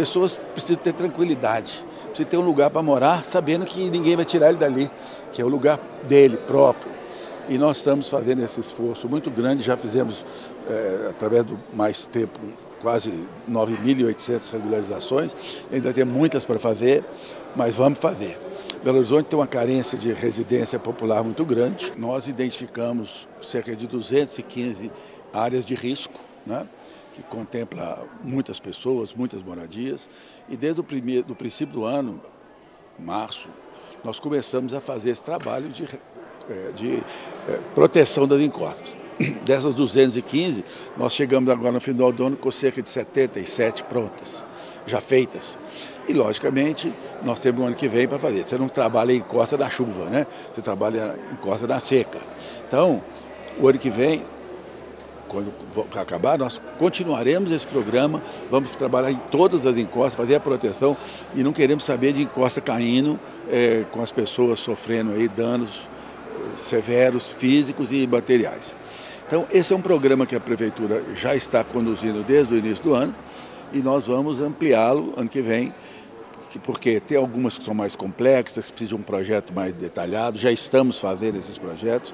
pessoas precisam ter tranquilidade, precisam ter um lugar para morar, sabendo que ninguém vai tirar ele dali, que é o lugar dele próprio. E nós estamos fazendo esse esforço muito grande, já fizemos, é, através do mais tempo, quase 9.800 regularizações, ainda tem muitas para fazer, mas vamos fazer. Belo Horizonte tem uma carência de residência popular muito grande. Nós identificamos cerca de 215 áreas de risco, né? Que contempla muitas pessoas, muitas moradias. E desde o primeiro, do princípio do ano, março, nós começamos a fazer esse trabalho de, é, de é, proteção das encostas. Dessas 215, nós chegamos agora no final do ano com cerca de 77 prontas, já feitas. E, logicamente, nós temos o ano que vem para fazer. Você não trabalha em costa da chuva, né? Você trabalha em costa da seca. Então, o ano que vem, quando acabar, nós continuaremos esse programa, vamos trabalhar em todas as encostas, fazer a proteção e não queremos saber de encosta caindo, é, com as pessoas sofrendo aí danos eh, severos, físicos e materiais. Então, esse é um programa que a Prefeitura já está conduzindo desde o início do ano e nós vamos ampliá-lo ano que vem, porque tem algumas que são mais complexas, que precisam de um projeto mais detalhado, já estamos fazendo esses projetos,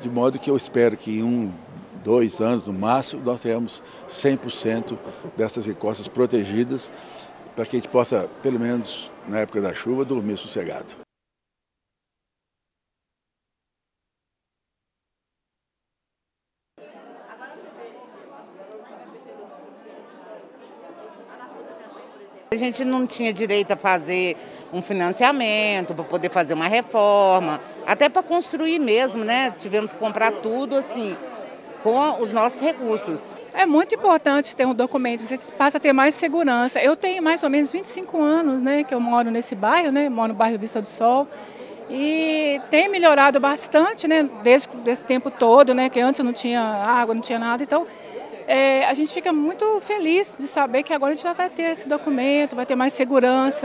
de modo que eu espero que em um, dois anos no máximo nós tenhamos 100% dessas encostas protegidas, para que a gente possa, pelo menos na época da chuva, dormir sossegado. A gente não tinha direito a fazer um financiamento para poder fazer uma reforma, até para construir mesmo, né? Tivemos que comprar tudo assim com os nossos recursos. É muito importante ter um documento, você passa a ter mais segurança. Eu tenho mais ou menos 25 anos, né, que eu moro nesse bairro, né, moro no bairro Vista do Sol. E tem melhorado bastante, né, desde esse tempo todo, né, que antes não tinha água, não tinha nada. Então, é, a gente fica muito feliz de saber que agora a gente vai ter esse documento, vai ter mais segurança.